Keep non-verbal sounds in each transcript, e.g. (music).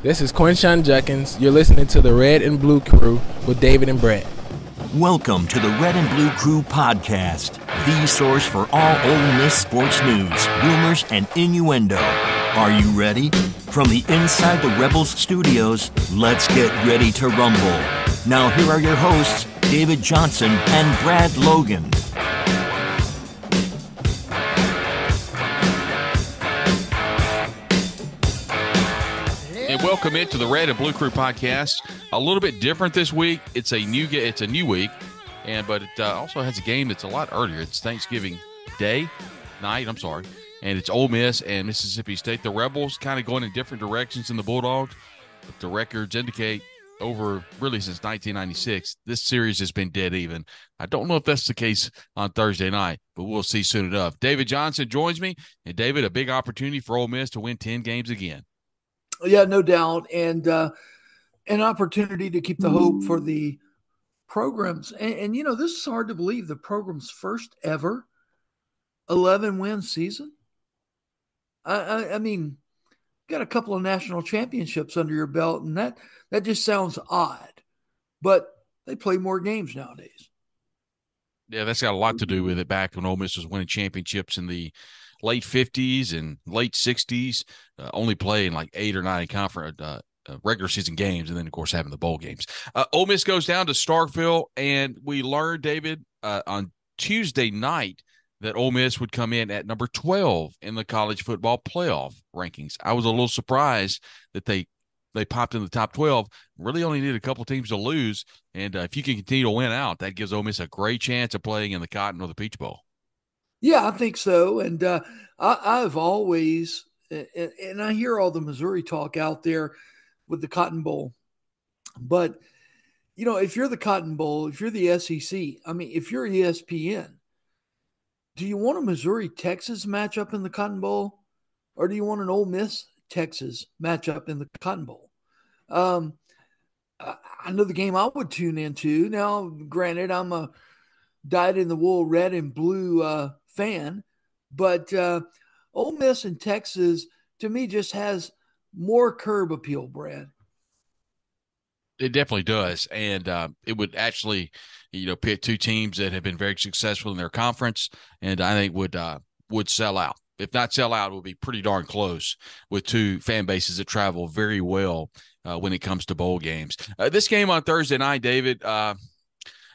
This is Quinshon Judkins. You're listening to the Red and Blue Crew with David and Brett. Welcome to the Red and Blue Crew podcast, the source for all Ole Miss sports news, rumors, and innuendo. Are you ready? From the inside the Rebels studios, let's get ready to rumble. Now, here are your hosts, David Johnson and Brad Logan. Welcome into the Red and Blue Crew podcast. A little bit different this week. It's a new it's a new week, and but it uh, also has a game that's a lot earlier. It's Thanksgiving Day night. I'm sorry, and it's Ole Miss and Mississippi State. The Rebels kind of going in different directions than the Bulldogs. But the records indicate over really since 1996, this series has been dead even. I don't know if that's the case on Thursday night, but we'll see soon enough. David Johnson joins me, and David, a big opportunity for Ole Miss to win 10 games again. Yeah, no doubt, and uh, an opportunity to keep the hope for the programs. And, and, you know, this is hard to believe. The program's first ever eleven win season. I, I, I mean, got a couple of national championships under your belt, and that that just sounds odd. But they play more games nowadays. Yeah, that's got a lot to do with it. Back when Ole Miss was winning championships in the late 50s and late 60s, uh, only playing like eight or nine conference uh, uh, regular season games, and then of course having the bowl games. Uh, Ole Miss goes down to Starkville, and we learned David uh, on Tuesday night that Ole Miss would come in at number 12 in the college football playoff rankings. I was a little surprised that they they popped in the top 12. Really only need a couple teams to lose, and uh, if you can continue to win out, that gives Ole Miss a great chance of playing in the Cotton or the Peach Bowl. Yeah, I think so. And uh, I, have always, and, and I hear all the Missouri talk out there with the Cotton Bowl, but you know, if you're the Cotton Bowl, if you're the SEC, I mean, if you're ESPN, do you want a Missouri Texas matchup in the Cotton Bowl, or do you want an Ole Miss Texas matchup in the Cotton Bowl? Um, I know the game I would tune into. Now, granted, I'm a dyed in the wool red and blue uh, fan, but uh, Ole Miss and Texas to me just has more curb appeal, Brad. It definitely does, and uh, it would actually, you know, pit two teams that have been very successful in their conference, and I think would uh, would sell out. If not sell out, would be pretty darn close with two fan bases that travel very well uh, when it comes to bowl games. Uh, this game on Thursday night, David, uh,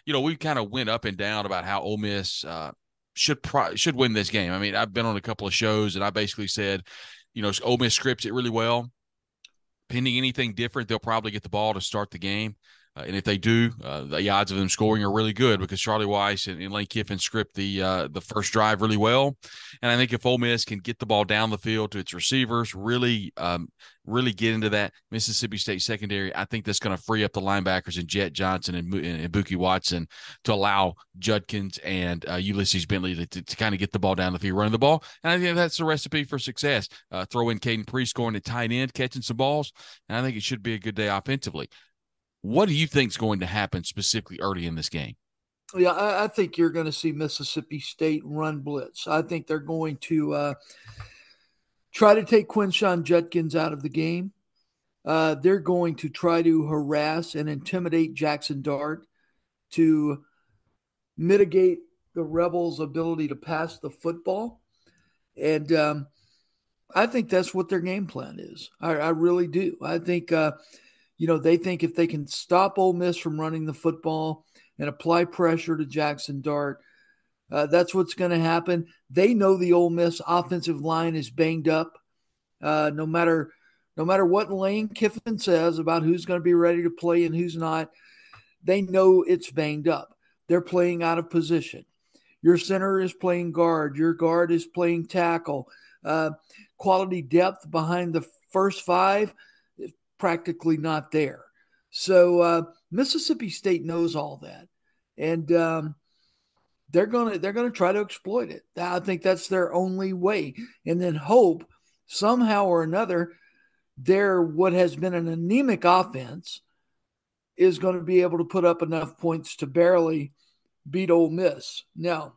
you know, we kind of went up and down about how Ole Miss uh, should pro- should win this game. I mean, I've been on a couple of shows and I basically said, you know, Ole Miss scripts it really well. Pending anything different, they'll probably get the ball to start the game. Uh, and if they do, uh, the odds of them scoring are really good because Charlie Weis and, and Lane Kiffin script the uh, the first drive really well. And I think if Ole Miss can get the ball down the field to its receivers, really um, really get into that Mississippi State secondary, I think that's going to free up the linebackers and Jett Johnson and, and, and Bookie Watson to allow Judkins and uh, Ulysses Bentley to, to, to kind of get the ball down the field, running the ball. And I think that's the recipe for success. Uh, throw in Caden Prieskorn at tight end, catching some balls, and I think it should be a good day offensively. What do you think is going to happen specifically early in this game? Yeah, I, I think you're going to see Mississippi State run blitz. I think they're going to uh, try to take Quinshon Judkins out of the game. Uh, they're going to try to harass and intimidate Jackson Dart to mitigate the Rebels' ability to pass the football. And um, I think that's what their game plan is. I, I really do. I think uh, you know, they think if they can stop Ole Miss from running the football and apply pressure to Jackson Dart, uh, that's what's going to happen. They know the Ole Miss offensive line is banged up. Uh, no matter no matter what Lane Kiffin says about who's going to be ready to play and who's not, they know it's banged up. They're playing out of position. Your center is playing guard. Your guard is playing tackle. Uh, quality depth behind the first five practically not there. So uh, Mississippi State knows all that, and um, they're gonna they're gonna try to exploit it. I think that's their only way, and then hope somehow or another their what has been an anemic offense is going to be able to put up enough points to barely beat Ole Miss. Now,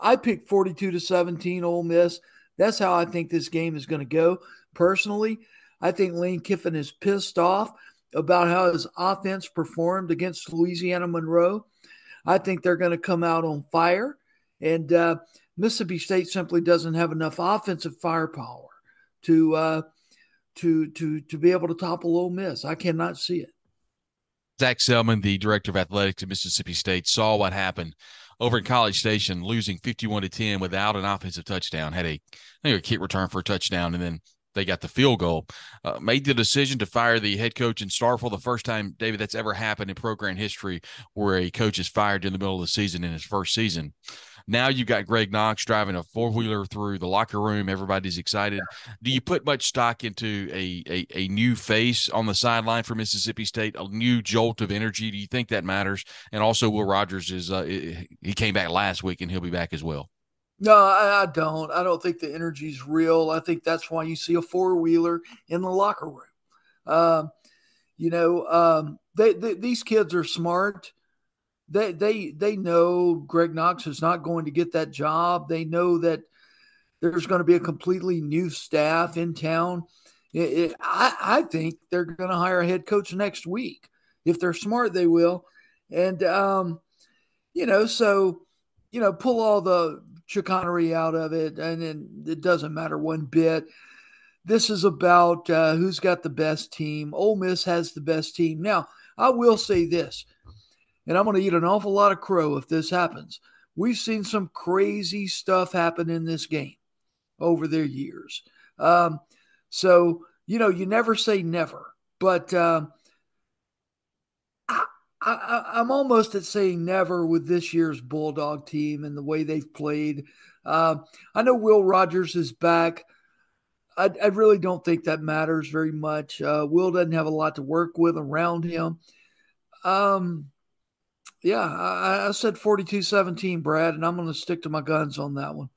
I picked 42 to 17 Ole Miss. That's how I think this game is going to go. Personally, I think Lane Kiffin is pissed off about how his offense performed against Louisiana Monroe. I think they're going to come out on fire. And uh, Mississippi State simply doesn't have enough offensive firepower to uh, to to to be able to topple Ole Miss. I cannot see it. Zac Selmon, the director of athletics at Mississippi State, saw what happened over in College Station, losing 51 to 10 without an offensive touchdown. Had a, I think a kick return for a touchdown, and then they got the field goal. Uh, made the decision to fire the head coach in Starkville. The first time, David, that's ever happened in program history where a coach is fired in the middle of the season in his first season. Now you've got Greg Knox driving a four wheeler through the locker room. Everybody's excited. Do you put much stock into a, a, a new face on the sideline for Mississippi State, a new jolt of energy? Do you think that matters? And also, Will Rogers is uh, he came back last week and he'll be back as well. No, I, I don't. I don't think the energy's real. I think that's why you see a four wheeler in the locker room. Um, you know, um, they, they, these kids are smart they they they know Greg Knox is not going to get that job. They know that there's going to be a completely new staff in town. It, it, I, I think they're going to hire a head coach next week. If they're smart, they will. And um, you know, so you know, pull all the chicanery out of it, and then it doesn't matter one bit. This is about uh, who's got the best team. Ole Miss has the best team. Now, I will say this and I'm going to eat an awful lot of crow if this happens. We've seen some crazy stuff happen in this game over the years. Um, so, you know, you never say never, but um, I, am almost at saying never with this year's Bulldog team and the way they've played. Uh, I know Will Rogers is back. I, I, really don't think that matters very much. Uh, Will doesn't have a lot to work with around him. Um, yeah, I, I said 42 17, Brad, and I'm going to stick to my guns on that one.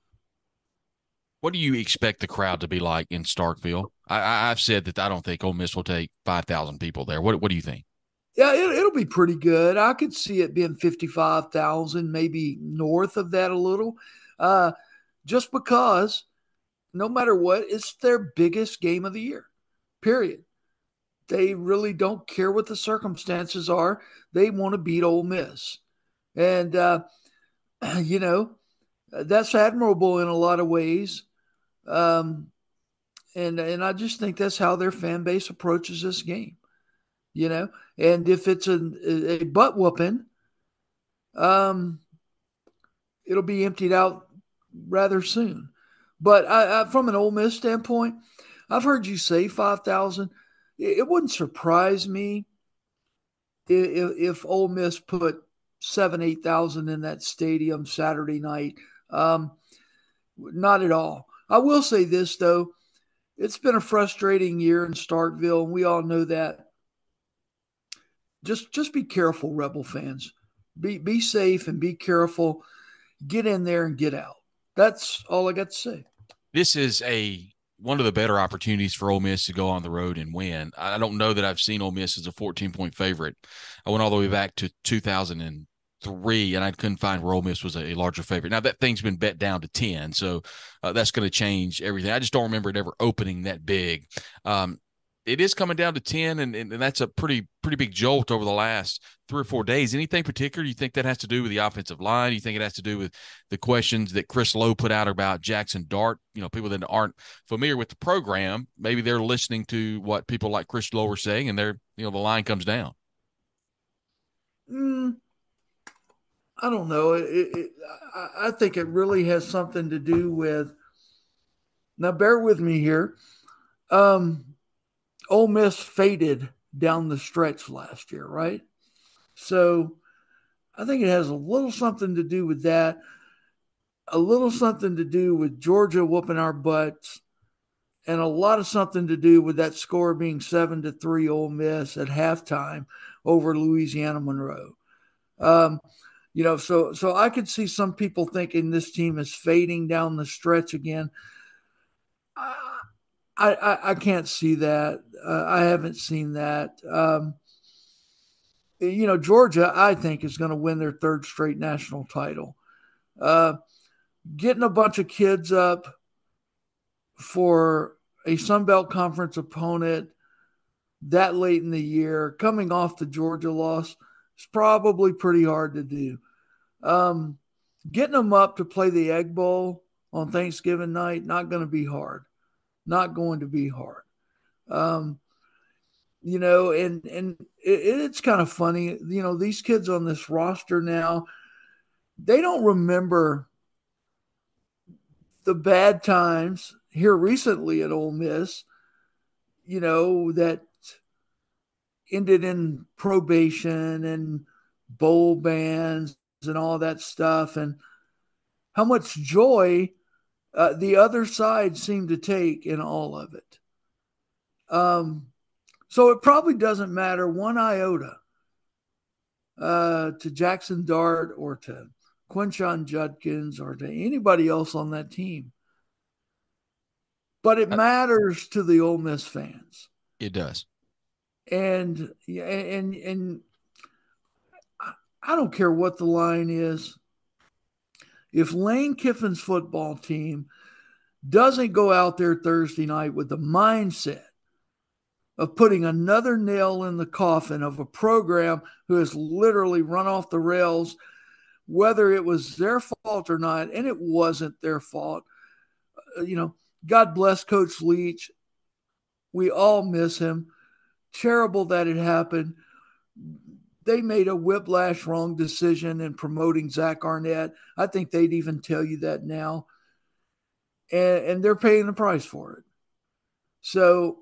What do you expect the crowd to be like in Starkville? I, have said that I don't think Ole Miss will take 5,000 people there. What, what do you think? Yeah, it, will be pretty good. I could see it being 55,000, maybe north of that a little, uh, just because no matter what, it's their biggest game of the year, period. They really don't care what the circumstances are. They want to beat Ole Miss. And, uh, (clears throat) you know, that's admirable in a lot of ways. Um, and, and I just think that's how their fan base approaches this game, you know. And if it's a, a butt whooping, um, it'll be emptied out rather soon. But I, I, from an Ole Miss standpoint, I've heard you say 5,000 it wouldn't surprise me if, if Ole Miss put seven, eight thousand in that stadium Saturday night. Um, not at all. I will say this though, it's been a frustrating year in Starkville, and we all know that. Just just be careful, Rebel fans. Be be safe and be careful. Get in there and get out. That's all I got to say. This is a one of the better opportunities for Ole Miss to go on the road and win. I don't know that I've seen Ole Miss as a 14 point favorite. I went all the way back to 2003 and I couldn't find where Ole Miss was a, larger favorite. Now that thing's been bet down to 10, so uh, that's going to change everything. I just don't remember it ever opening that big. Um, it is coming down to 10 and, and, that's a pretty pretty big jolt over the last three or four days. Anything particular you think that has to do with the offensive line? You think it has to do with the questions that chris low put out about jackson dart? You know people that aren't familiar with the program maybe they're listening to what people like chris low are saying and they're you know the line comes down. Mm, i don't know. It, it, I think it really has something to do with now bear with me here. Um Ole Miss faded down the stretch last year, right? So I think it has a little something to do with that, a little something to do with Georgia whooping our butts, and a lot of something to do with that score being seven to three Ole Miss at halftime over Louisiana Monroe. Um, you know, so so I could see some people thinking this team is fading down the stretch again. I, I can't see that. Uh, I haven't seen that. Um, you know, Georgia, I think, is going to win their third straight national title. Uh, getting a bunch of kids up for a Sun Belt Conference opponent that late in the year, coming off the Georgia loss, is probably pretty hard to do. Um, getting them up to play the Egg Bowl on Thanksgiving night, not going to be hard. Not going to be hard. Um, you know, and and it, it's kind of funny. You know, these kids on this roster now, they don't remember the bad times here recently at Ole Miss. You know that ended in probation and bowl bans and all that stuff, and how much joy uh, the other side seemed to take in all of it. Um, so it probably doesn't matter one iota uh, to Jackson Dart or to Quinshon Judkins or to anybody else on that team. But it matters to the Ole Miss fans. It does. And and and I don't care what the line is. If Lane Kiffin's football team doesn't go out there Thursday night with the mindset of putting another nail in the coffin of a program who has literally run off the rails, whether it was their fault or not, and it wasn't their fault. Uh, you know, God bless Coach Leach. We all miss him. Terrible that it happened. They made a whiplash wrong decision in promoting Zach Arnett. I think they'd even tell you that now. And, and they're paying the price for it. So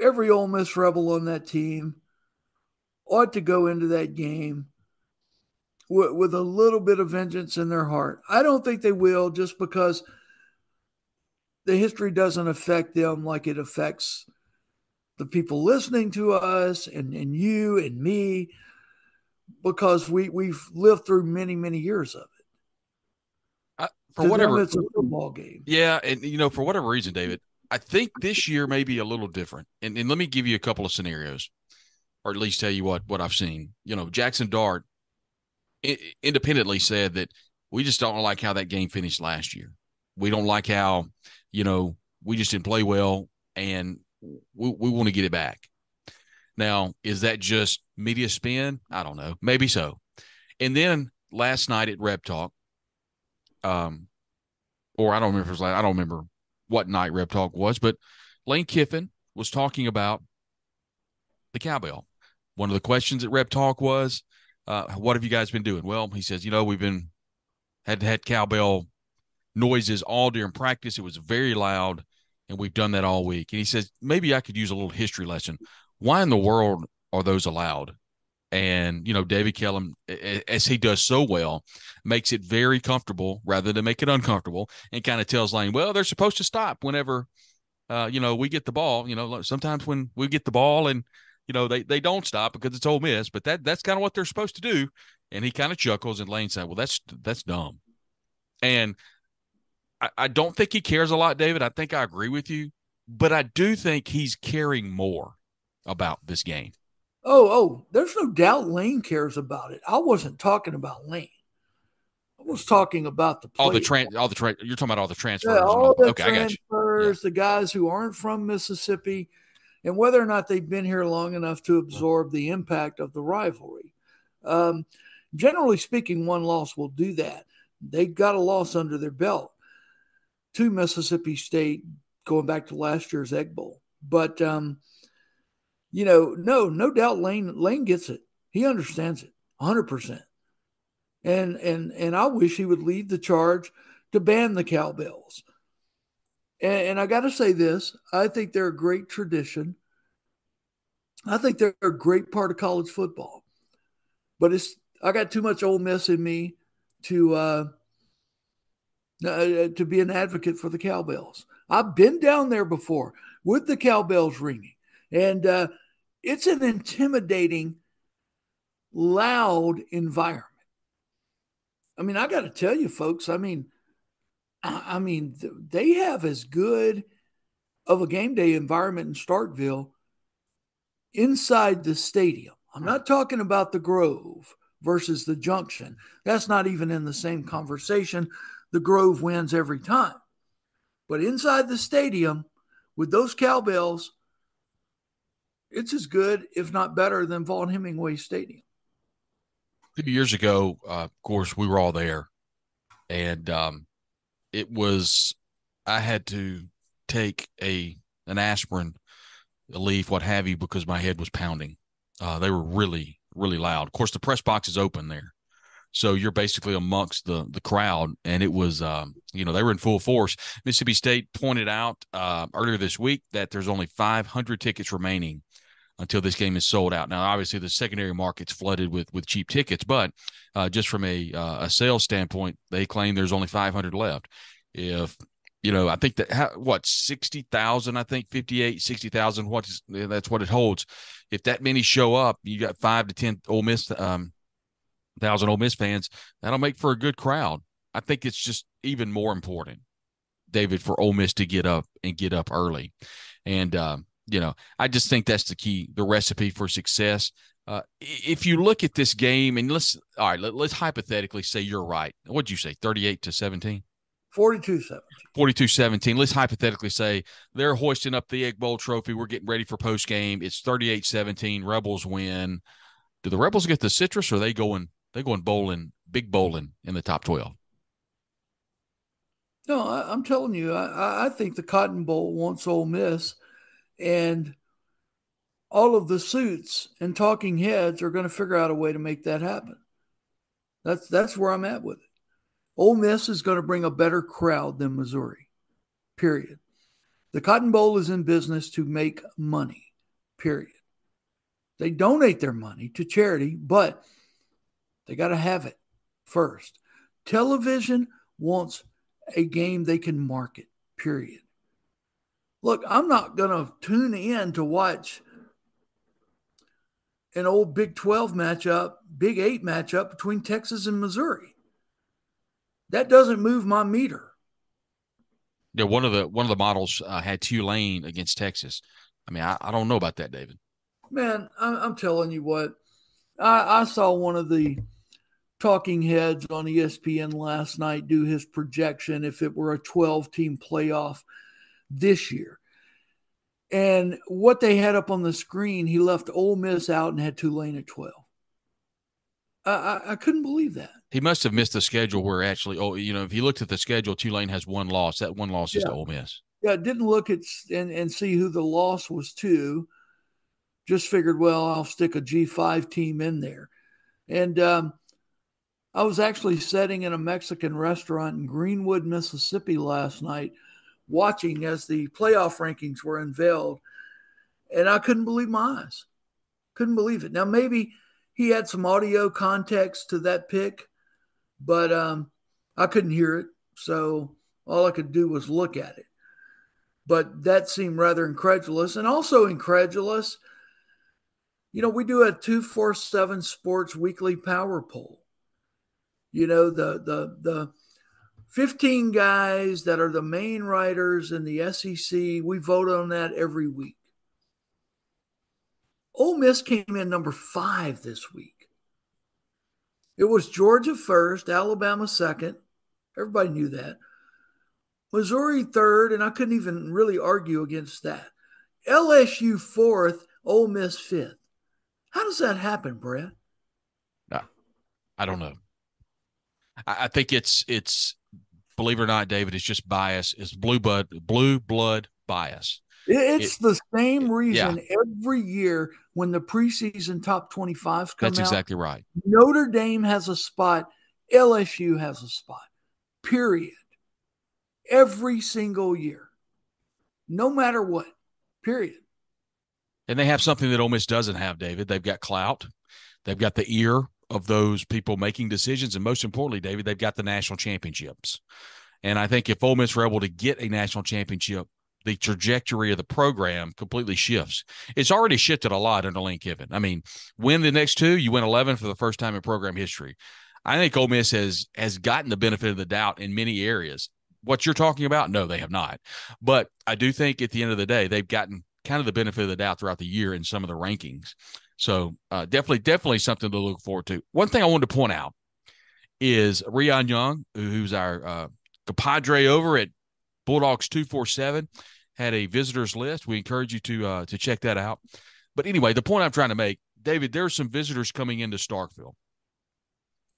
every Ole Miss Rebel on that team ought to go into that game with, with a little bit of vengeance in their heart. I don't think they will just because the history doesn't affect them like it affects the people listening to us and, and you and me because we, we've lived through many, many years of it. I, for to whatever it's a football game. Yeah, and you know, for whatever reason, David, I think this year may be a little different. And, and let me give you a couple of scenarios, or at least tell you what what I've seen. You know, Jackson Dart I- independently said that we just don't like how that game finished last year. We don't like how, you know, we just didn't play well, and we, we want to get it back. Now, is that just media spin? I don't know. Maybe so. And then last night at Rep Talk, um, or I don't remember. Was I don't remember what night Rep Talk was, but Lane Kiffin was talking about the cowbell. One of the questions at Rep Talk was, uh, "What have you guys been doing?" Well, he says, "You know, we've been had had cowbell noises all during practice. It was very loud, and we've done that all week." And he says, "Maybe I could use a little history lesson. Why in the world are those allowed?" And you know, David Kellum, as he does so well, makes it very comfortable rather than make it uncomfortable, and kind of tells Lane, "Well, they're supposed to stop whenever, uh, you know, we get the ball. You know, sometimes when we get the ball and you know they they don't stop because it's Ole Miss, but that that's kind of what they're supposed to do." And he kind of chuckles, and Lane said, "Well, that's that's dumb," and I, I don't think he cares a lot, David. I think I agree with you, but I do think he's caring more about this game. Oh, oh, there's no doubt Lane cares about it. I wasn't talking about Lane. I was talking about the all the trans, all the tra- You're talking about all the transfers. Yeah, all the okay, transfers, yeah. the guys who aren't from Mississippi, and whether or not they've been here long enough to absorb the impact of the rivalry. Um, generally speaking, one loss will do that. They've got a loss under their belt to Mississippi State, going back to last year's Egg Bowl, but. Um, you know, no, no doubt Lane Lane gets it. He understands it 100%. And and and I wish he would lead the charge to ban the cowbells. And, and I got to say this, I think they're a great tradition. I think they're a great part of college football. But it's I got too much Ole Miss in me to uh, uh, to be an advocate for the cowbells. I've been down there before with the cowbells ringing. And uh, it's an intimidating, loud environment. I mean, I got to tell you, folks, I mean, I mean, they have as good of a game day environment in Starkville inside the stadium. I'm not talking about the Grove versus the Junction. That's not even in the same conversation. The Grove wins every time. But inside the stadium with those cowbells, it's as good, if not better, than Vaught Hemingway Stadium. A few years ago, uh, of course, we were all there, and um, it was I had to take a an aspirin, Aleve, what have you, because my head was pounding. Uh, they were really, really loud. Of course, the press box is open there, so you're basically amongst the the crowd, and it was, um, you know, they were in full force. Mississippi State pointed out uh, earlier this week that there's only 500 tickets remaining until this game is sold out. Now, obviously, the secondary market's flooded with with cheap tickets, but uh, just from a uh, a sales standpoint, they claim there's only 500 left. If you know, I think that how, what sixty thousand, I think 58, 60,000. What is that's what it holds. If that many show up, you got five to ten Ole Miss um, thousand Ole Miss fans. That'll make for a good crowd. I think it's just even more important, David, for Ole Miss to get up and get up early, and um, you know, I just think that's the key, the recipe for success. Uh, if you look at this game and let's all right, let, us hypothetically say you're right. What'd you say? 38 to 17? 42 17. 42 17. Let's hypothetically say they're hoisting up the Egg Bowl trophy. We're getting ready for post game. It's 38 17. Rebels win. Do the Rebels get the citrus or are they going they going bowling, big bowling in the top 12? No, I, am telling you, I, I think the Cotton Bowl wants Ole Miss and all of the suits and talking heads are going to figure out a way to make that happen. That's that's where I'm at with it. Ole Miss is going to bring a better crowd than Missouri. Period. The Cotton Bowl is in business to make money. Period. They donate their money to charity, but they got to have it first. Television wants a game they can market. Period. Look, I'm not going to tune in to watch an old Big 12 matchup, Big 8 matchup between Texas and Missouri. That doesn't move my meter. Yeah, one of the one of the models uh, had Tulane against Texas. I mean, I, I don't know about that, David. Man, I'm, I'm telling you what. I, I saw one of the talking heads on ESPN last night do his projection if it were a 12 team playoff this year. And what they had up on the screen, he left Ole Miss out and had Tulane at 12. I, I, I couldn't believe that. He must have missed the schedule where actually, oh, you know, if he looked at the schedule, Tulane has one loss. That one loss yeah. is to Ole Miss. Yeah, didn't look at and, and see who the loss was to. Just figured, well, I'll stick a G5 team in there. And um, I was actually sitting in a Mexican restaurant in Greenwood, Mississippi last night – watching as the playoff rankings were unveiled, and I couldn't believe my eyes. Couldn't believe it. Now, maybe he had some audio context to that pick, but um, I couldn't hear it. So all I could do was look at it. But that seemed rather incredulous. And also incredulous, you know, we do a 247 Sports Weekly Power Poll. You know, the, the, the, 15 guys that are the main writers in the SEC. We vote on that every week. Ole Miss came in number five this week. It was Georgia first, Alabama second. Everybody knew that. Missouri third, and I couldn't even really argue against that. LSU fourth, Ole Miss fifth. How does that happen, Brett? No, I don't know. I, I think it's it's believe it or not, David, it's just bias. It's blue blood, blue blood bias. It's it, the same reason yeah. every year when the preseason top 25s come That's out, exactly right. Notre Dame has a spot, LSU has a spot. Period. Every single year. No matter what. Period. And they have something that Ole Miss doesn't have, David. They've got clout. They've got the ear of those people making decisions. And most importantly, David, they've got the national championships. And I think if Ole Miss were able to get a national championship, the trajectory of the program completely shifts. It's already shifted a lot under Lane Kiffin. I mean, win the next two, you win 11 for the first time in program history. I think Ole Miss has has gotten the benefit of the doubt in many areas. What you're talking about, no, they have not. But I do think at the end of the day, they've gotten kind of the benefit of the doubt throughout the year in some of the rankings. So uh, definitely, definitely something to look forward to. One thing I wanted to point out is Rion Young, who's our uh, compadre over at Bulldogs two four seven had a visitors list. We encourage you to uh, to check that out. But anyway, the point I'm trying to make, David, there are some visitors coming into Starkville.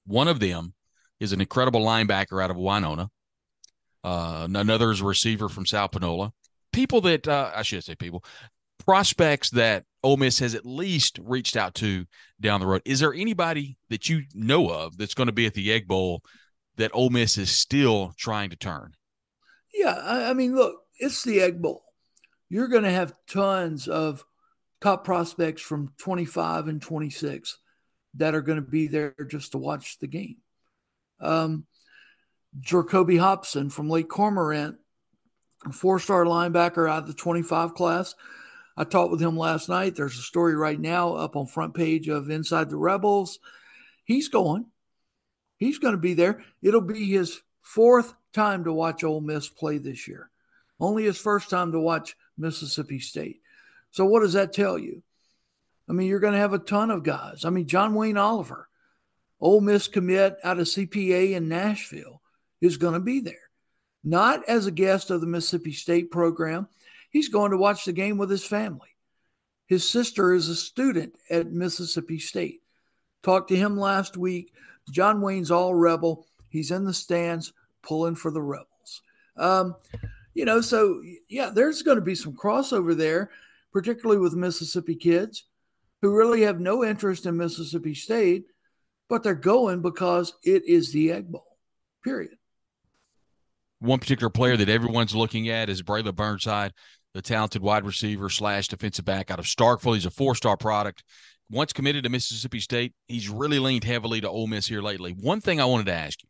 One of them is an incredible linebacker out of Winona. Uh, another is a receiver from South Panola. People that uh, I should say people prospects that Ole Miss has at least reached out to down the road. Is there anybody that you know of that's going to be at the Egg Bowl that Ole Miss is still trying to turn? Yeah, I, I mean, look, it's the Egg Bowl. You're going to have tons of top prospects from 25 and 26 that are going to be there just to watch the game. Um, Jacoby Hobson from Lake Cormorant, four star linebacker out of the 25 class. I talked with him last night. There's a story right now up on front page of Inside the Rebels. He's going. He's going to be there. It'll be his fourth time to watch Ole Miss play this year. Only his first time to watch Mississippi State. So what does that tell you? I mean, you're going to have a ton of guys. I mean, John Wayne Oliver, Ole Miss commit out of CPA in Nashville, is going to be there. Not as a guest of the Mississippi State program. He's going to watch the game with his family. His sister is a student at Mississippi State. Talked to him last week. John Wayne's all rebel. He's in the stands pulling for the rebels. Um, you know, so yeah, there's going to be some crossover there, particularly with Mississippi kids who really have no interest in Mississippi State, but they're going because it is the Egg Bowl, period. One particular player that everyone's looking at is Braylon Burnside, the talented wide receiver slash defensive back out of Starkville. He's a four star product. Once committed to Mississippi State, he's really leaned heavily to Ole Miss here lately. One thing I wanted to ask you,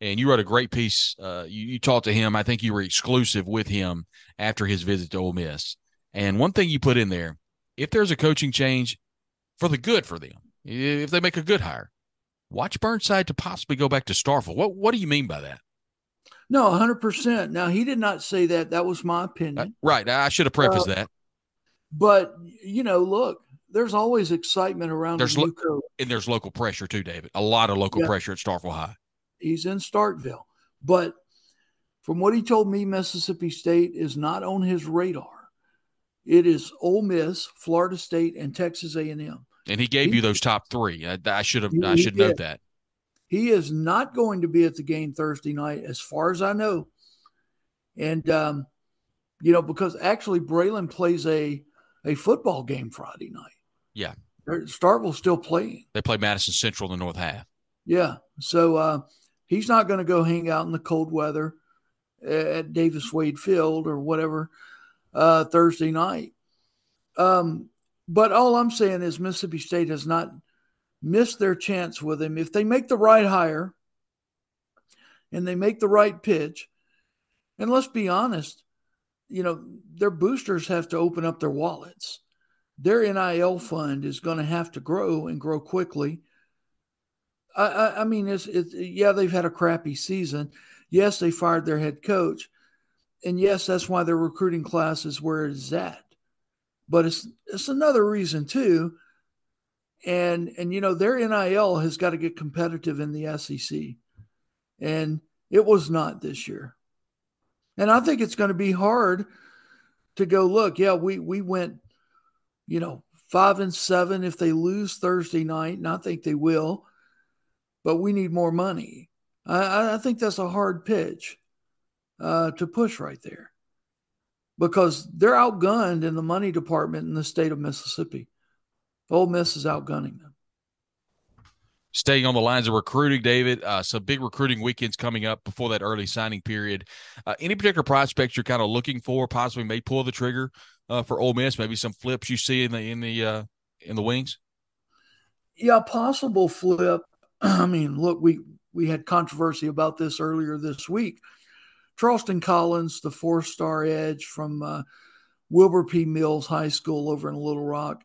and you wrote a great piece. Uh, you, you talked to him. I think you were exclusive with him after his visit to Ole Miss. And one thing you put in there if there's a coaching change for the good for them, if they make a good hire, watch Burnside to possibly go back to Starkville. What What do you mean by that? No, 100%. Now, he did not say that. That was my opinion. Uh, right. I should have prefaced uh, that. But, you know, look, there's always excitement around there's lo- And there's local pressure too, David. A lot of local yeah. pressure at Starkville High. He's in Starkville. But from what he told me, Mississippi State is not on his radar. It is Ole Miss, Florida State, and Texas A&M. And he gave he, you those top three. I, I should have. I should note that. He is not going to be at the game Thursday night, as far as I know. And um, you know, because actually Braylon plays a a football game Friday night. Yeah. Starkville's still playing. They play Madison Central in the North Half. Yeah. So uh, he's not going to go hang out in the cold weather at Davis Wade Field or whatever uh, Thursday night. Um, but all I'm saying is Mississippi State has not missed their chance with him. If they make the right hire and they make the right pitch, and let's be honest, you know, their boosters have to open up their wallets. Their NIL fund is going to have to grow and grow quickly. I, I, I mean, it's, it's, yeah, they've had a crappy season. Yes, they fired their head coach, and yes, that's why their recruiting class is where it is at. But it's it's another reason too. And and you know their NIL has got to get competitive in the SEC, and it was not this year. And I think it's going to be hard to go look. Yeah, we we went, you know, five and seven if they lose Thursday night, and I think they will. But we need more money. I, I think that's a hard pitch uh, to push right there because they're outgunned in the money department in the state of Mississippi. Ole Miss is outgunning them. Staying on the lines of recruiting, David, uh, some big recruiting weekends coming up before that early signing period. Uh, any particular prospects you're kind of looking for, possibly may pull the trigger uh, for Ole Miss? Maybe some flips you see in the in the uh, in the wings. Yeah, possible flip. (clears throat) I mean, look, we we had controversy about this earlier this week Charleston Collins, the four star edge from uh, Wilbur D. Mills High School over in Little Rock.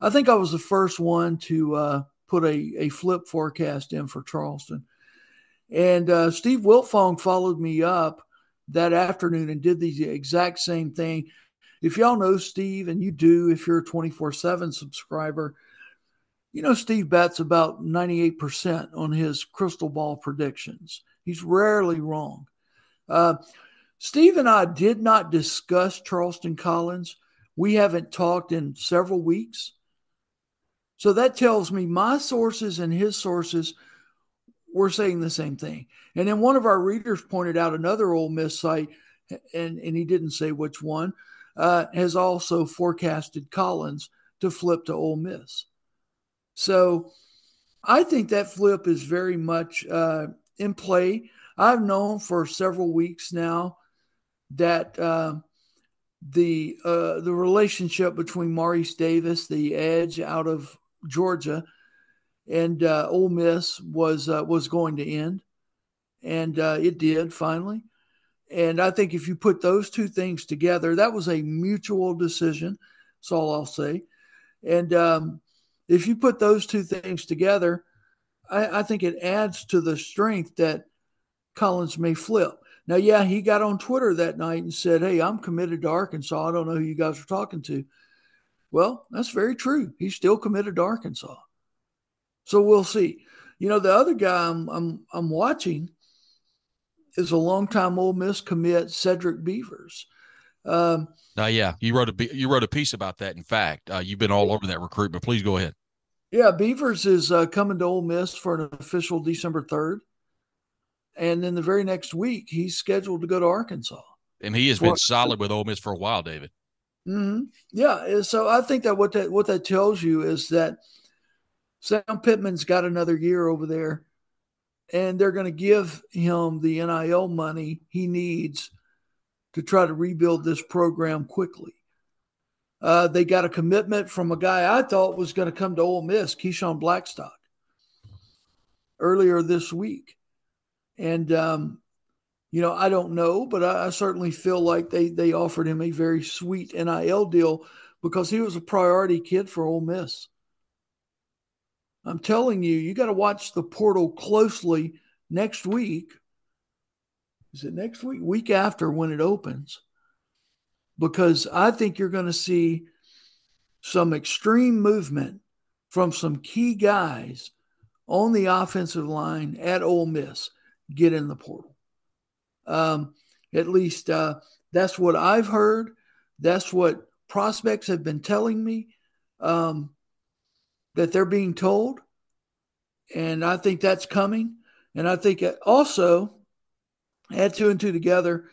I think I was the first one to uh, put a, a flip forecast in for Charleston. And uh, Steve Wiltfong followed me up that afternoon and did the exact same thing. If y'all know Steve, and you do if you're a 24 7 subscriber, you know Steve bets about 98% on his crystal ball predictions. He's rarely wrong. Uh, Steve and I did not discuss Charleston Collins. We haven't talked in several weeks. So that tells me my sources and his sources were saying the same thing. And then one of our readers pointed out another Ole Miss site, and, and he didn't say which one, uh, has also forecasted Collins to flip to Ole Miss. So I think that flip is very much uh, in play. I've known for several weeks now that uh, the uh, the relationship between Maurice Davis, the edge out of Georgia, and uh, Ole Miss was uh, was going to end, and uh, it did finally. And I think if you put those two things together, that was a mutual decision. That's all I'll say. And um, if you put those two things together, I, I think it adds to the strength that Collins may flip. Now, yeah, he got on Twitter that night and said, Hey, I'm committed to Arkansas. I don't know who you guys are talking to. Well, that's very true. He's still committed to Arkansas. So we'll see. You know, the other guy I'm I'm, I'm watching is a longtime Ole Miss commit, Cedric Beavers. Um, uh, yeah, you wrote a you wrote a piece about that. In fact, uh, you've been all over that recruitment. Please go ahead. Yeah, Beavers is uh, coming to Ole Miss for an official December third, and then the very next week he's scheduled to go to Arkansas. And he has been solid with Ole Miss for a while, David. Mm-hmm. Yeah, so I think that what that what that tells you is that Sam Pittman's got another year over there, and they're going to give him the NIL money he needs to try to rebuild this program quickly. Uh, they got a commitment from a guy I thought was going to come to Ole Miss, Keyshawn Blackstock, earlier this week. And, um, you know, I don't know, but I, I, certainly feel like they, they offered him a very sweet NIL deal because he was a priority kid for Ole Miss. I'm telling you, you got to watch the portal closely next week. Is it next week? Week after when it opens. Because I think you're going to see some extreme movement from some key guys on the offensive line at Ole Miss get in the portal. Um, at least uh, that's what I've heard. That's what prospects have been telling me. Um, that they're being told. And I think that's coming. And I think also, add two and two together,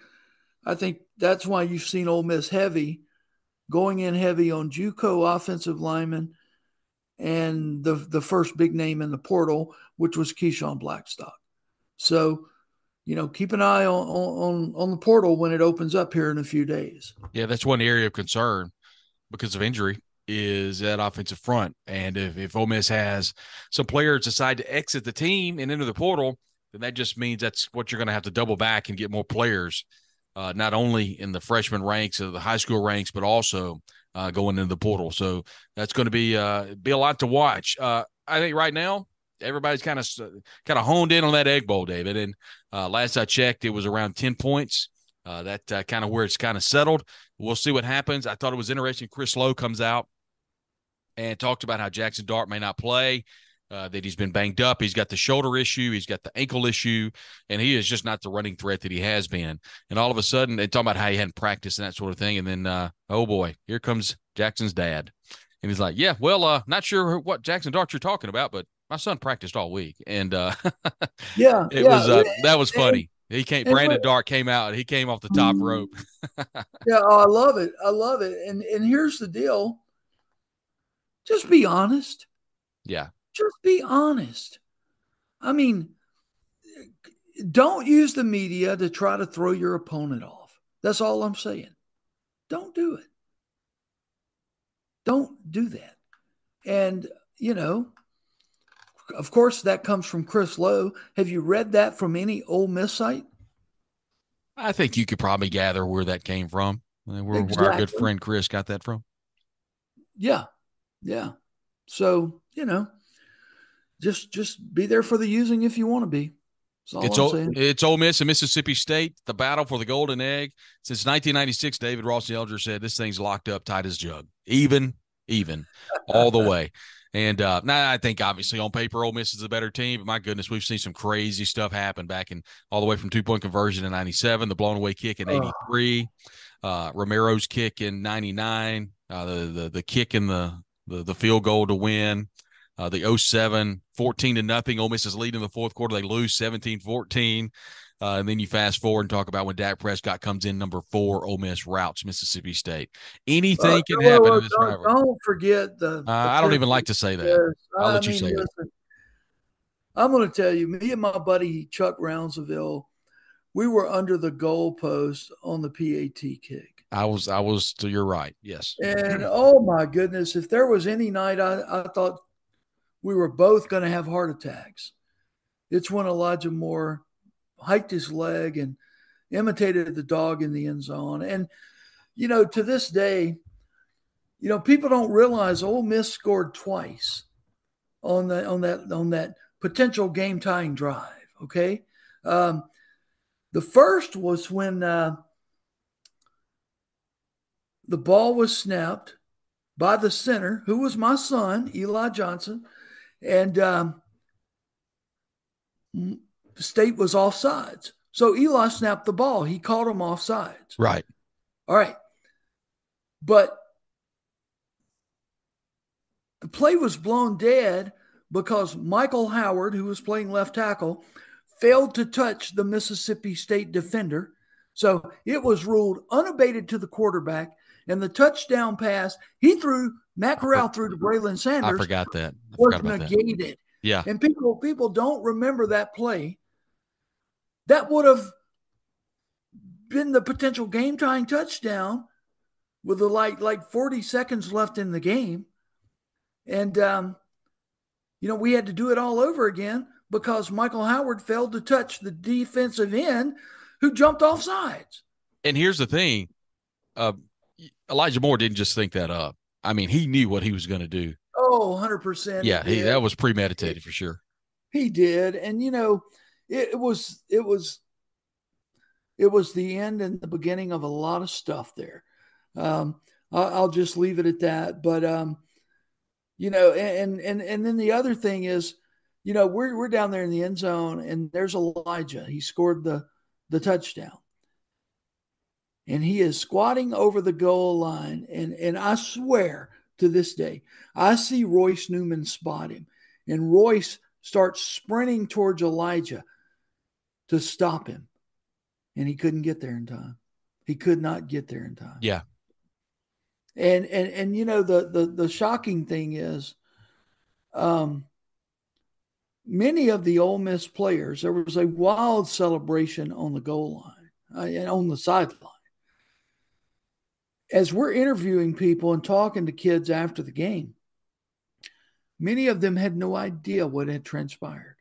I think that's why you've seen Ole Miss heavy, going in heavy on JUCO offensive linemen and the the first big name in the portal, which was Keyshawn Blackstock. So, you know, keep an eye on on on the portal when it opens up here in a few days. Yeah, that's one area of concern because of injury is that offensive front. And if, if Ole Miss has some players decide to exit the team and enter the portal, then that just means that's what you're going to have to double back and get more players, uh, not only in the freshman ranks or the high school ranks, but also uh, going into the portal. So that's going to be uh, be a lot to watch. Uh, I think right now everybody's kind of kind of honed in on that Egg Bowl, David. And uh, last I checked, it was around ten points. Uh, that uh, kind of where it's kind of settled. We'll see what happens. I thought it was interesting. Chris Low comes out and talked about how Jackson Dart may not play. Uh, that he's been banged up. He's got the shoulder issue. He's got the ankle issue, and he is just not the running threat that he has been. And all of a sudden, they talk about how he hadn't practiced and that sort of thing. And then, uh, oh boy, here comes Jackson's dad, and he's like, "Yeah, well, uh, not sure what Jackson Dart you're talking about, but my son practiced all week, and uh, (laughs) yeah, it yeah. was uh, that was funny." He came. Brandon Dart came out. He came off the top rope. (laughs) yeah, oh, I love it. I love it. And and here's the deal just be honest. Yeah. Just be honest. I mean, don't use the media to try to throw your opponent off. That's all I'm saying. Don't do it. Don't do that. And, you know, of course, that comes from Chris Low. Have you read that from any Ole Miss site? I think you could probably gather where that came from. Uh, where, exactly. our good friend Chris got that from. Yeah, yeah. So, you know, just just be there for the using if you want to be. It's Ole, it's Ole Miss and Mississippi State, the battle for the golden egg. Since 1996, David Ross Elder said this thing's locked up tight as jug, even, even, all the (laughs) way. And uh, now I think obviously on paper Ole Miss is a better team, but my goodness, we've seen some crazy stuff happen back in all the way from two point conversion in '97, the blown away kick in '83, uh, Romero's kick in '99, uh, the the the kick in the the, the field goal to win. Uh, the 07, 14 to nothing. Ole Miss is leading in the fourth quarter. They lose 17 14. Uh, and then you fast forward and talk about when Dak Prescott comes in number four, Ole Miss routes Mississippi State. Anything uh, can happen in this don't, don't forget the. Uh, I don't even like to say that. I'll let I you say listen, it. I'm going to tell you, me and my buddy Chuck Roundsville, we were under the goalpost on the PAT kick. I was, I was. you're right, yes. And oh my goodness, if there was any night I, I thought we were both going to have heart attacks, it's when Elijah Moore hiked his leg and imitated the dog in the end zone. And, you know, to this day, you know, people don't realize Ole Miss scored twice on that on that on that potential game tying drive. Okay. Um, the first was when uh, the ball was snapped by the center, who was my son, Eli Johnson. And um, The state was offsides. So Eli snapped the ball. He called him offsides. Right. All right. But the play was blown dead because Michael Howard, who was playing left tackle, failed to touch the Mississippi State defender. So it was ruled unabated to the quarterback. And the touchdown pass he threw, Matt Corral threw to Braylon Sanders. I forgot that. I was forgot negated. That. Yeah. And people people don't remember that play that would have been the potential game tying touchdown with the like like 40 seconds left in the game. And um, you know, we had to do it all over again because Michael Howard failed to touch the defensive end who jumped off sides. And here's the thing. Uh, Elijah Moore didn't just think that up. I mean, he knew what he was going to do. Oh, 100%. Yeah, he, that was premeditated for sure. He did. And, you know, it, was it was it was the end and the beginning of a lot of stuff there. Um, I, will just leave it at that. But um, you know, and and and then the other thing is, you know, we're we're down there in the end zone, and there's Elijah. He scored the the touchdown, and he is squatting over the goal line, and and I swear to this day, I see Royce Newman spot him, and Royce starts sprinting towards Elijah to stop him. And he couldn't get there in time. He could not get there in time. Yeah. And and and you know the the the shocking thing is um many of the Ole Miss players, there was a wild celebration on the goal line uh, and on the sideline. As we're interviewing people and talking to kids after the game, many of them had no idea what had transpired.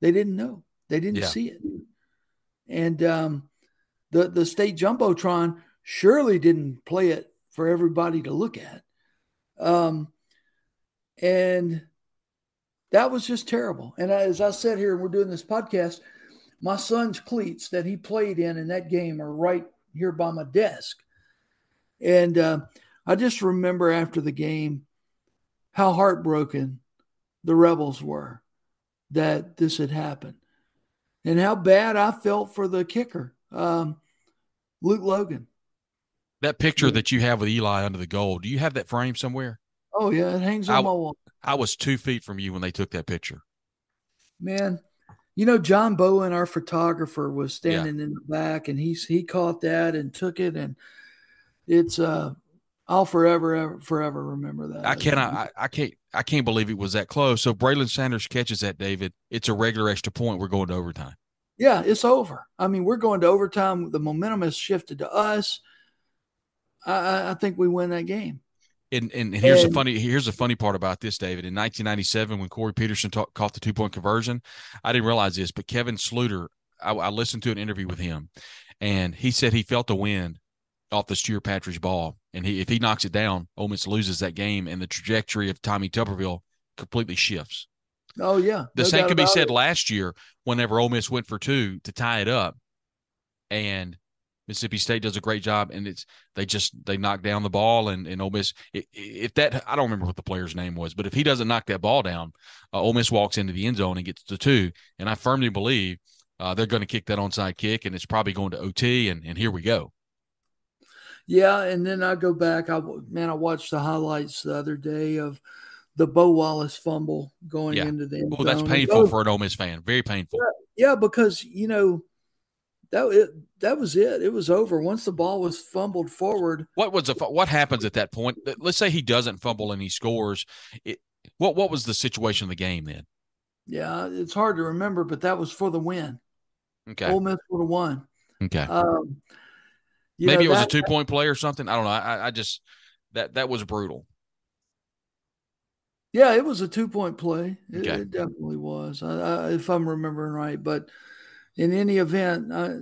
They didn't know. They didn't yeah. see it. And um, the the state jumbotron surely didn't play it for everybody to look at. Um, and that was just terrible. And as I said here, we're doing this podcast. My son's cleats that he played in in that game are right here by my desk. And uh, I just remember after the game how heartbroken the rebels were that this had happened and how bad I felt for the kicker, um, Luke Logan. That picture that you have with Eli under the goal, do you have that frame somewhere? Oh yeah, it hangs on I, my wall. I was two feet from you when they took that picture. Man, you know John Bowen, our photographer, was standing yeah. in the back, and he's he caught that and took it, and it's uh, I'll forever, ever, forever remember that. I cannot, I, I can't, I can't believe it was that close. So Braylon Sanders catches that, David. It's a regular extra point. We're going to overtime. Yeah, it's over. I mean, we're going to overtime. The momentum has shifted to us. I, I think we win that game. And, and, and here's and, a funny here's a funny part about this, David. In 1997, when Cory Peterson caught the two point conversion, I didn't realize this, but Kevin Sluter, I, I listened to an interview with him, and he said he felt the wind off the Stewart Patridge ball. And he, if he knocks it down, Ole Miss loses that game, and the trajectory of Tommy Tuberville completely shifts. Oh yeah, the no same could be said it. last year whenever Ole Miss went for two to tie it up, and Mississippi State does a great job, and it's they just they knock down the ball, and and Ole Miss. If that I don't remember what the player's name was, but if he doesn't knock that ball down, uh, Ole Miss walks into the end zone and gets the two, and I firmly believe uh, they're going to kick that onside kick, and it's probably going to OT, and and here we go. Yeah, and then I go back. I man, I watched the highlights the other day of the Bo Wallace fumble going yeah. into the end well, that's painful for an Ole Miss fan. Very painful. Yeah, yeah, because you know that it, that was it. It was over once the ball was fumbled forward. What was the what happens at that point? Let's say he doesn't fumble and he scores. It, what what was the situation of the game then? Yeah, it's hard to remember, but that was for the win. Okay, Ole Miss would have won. Okay. Um, Maybe know, it was that, a two point play or something. I don't know. I, I just that that was brutal. Yeah, it was a two point play. It, okay. it definitely was, I, I, if I'm remembering right. But in any event, I,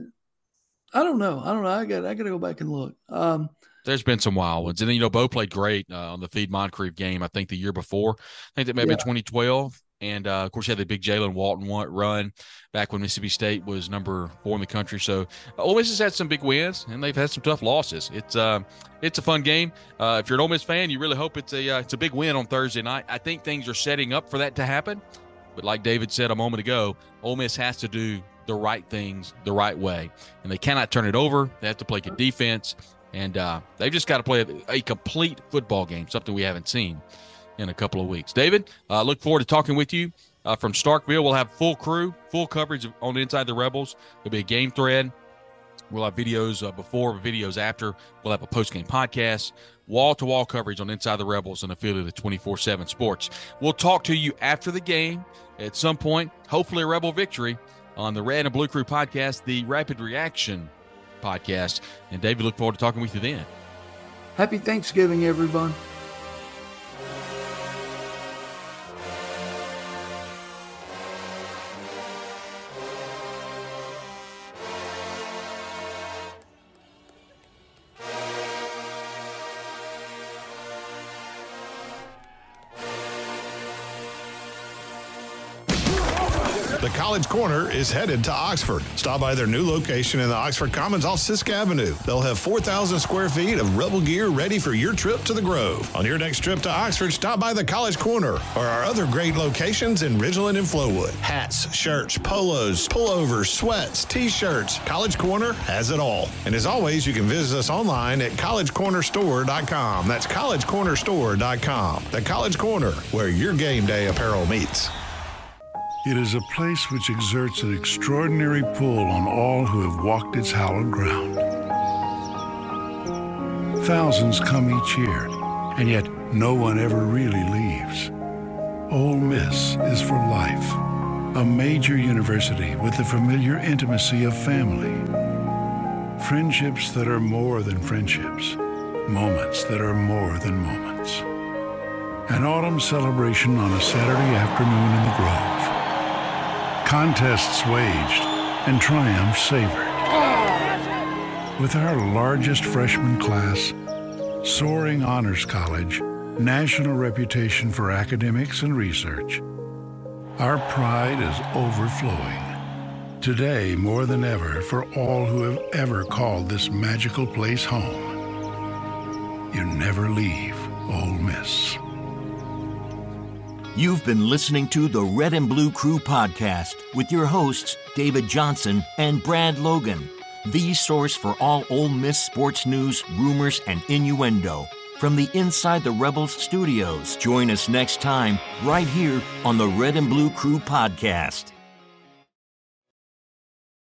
I don't know. I don't know. I got I got to go back and look. Um, there's been some wild ones, and then you know Bo played great uh, on the Feed Moncrief game. I think the year before. I think that may have yeah. been 2012. And uh, of course, you had the big Jaylen Walton run back when Mississippi State was number four in the country. So uh, Ole Miss has had some big wins, and they've had some tough losses. It's uh, it's a fun game. Uh, if you're an Ole Miss fan, you really hope it's a uh, it's a big win on Thursday night. I think things are setting up for that to happen. But like David said a moment ago, Ole Miss has to do the right things the right way, and they cannot turn it over. They have to play good defense, and uh, they've just got to play a, a complete football game, something we haven't seen in a couple of weeks. David, uh, look forward to talking with you uh, from Starkville. We'll have full crew, full coverage on Inside the Rebels. There'll be a game thread. We'll have videos uh, before, videos after. We'll have a post game podcast, wall to wall coverage on Inside the Rebels and affiliate of 24 7 Sports. We'll talk to you after the game at some point, hopefully a Rebel victory on the Red and Blue Crew podcast, the Rapid Reaction podcast. And David, look forward to talking with you then. Happy Thanksgiving, everyone. Corner is headed to Oxford. Stop by their new location in the Oxford Commons off Sisk Avenue. They'll have 4,000 square feet of Rebel gear ready for your trip to the Grove. On your next trip to Oxford, stop by the College Corner or our other great locations in Ridgeland and Flowood. Hats, shirts, polos, pullovers, sweats, t-shirts. College Corner has it all. And as always, you can visit us online at collegecornerstore.com. That's collegecornerstore.com. The College Corner, where your game day apparel meets. It is a place which exerts an extraordinary pull on all who have walked its hallowed ground. Thousands come each year, and yet no one ever really leaves. Ole Miss is for life, a major university with the familiar intimacy of family. Friendships that are more than friendships, moments that are more than moments. An autumn celebration on a Saturday afternoon in the Grove contests waged, and triumphs savored. With our largest freshman class, soaring honors college, national reputation for academics and research, our pride is overflowing. Today, more than ever, for all who have ever called this magical place home, you never leave Ole Miss. You've been listening to the Red and Blue Crew podcast with your hosts, David Johnson and Brad Logan, the source for all Ole Miss sports news, rumors, and innuendo. From the Inside the Rebels studios, join us next time right here on the Red and Blue Crew podcast.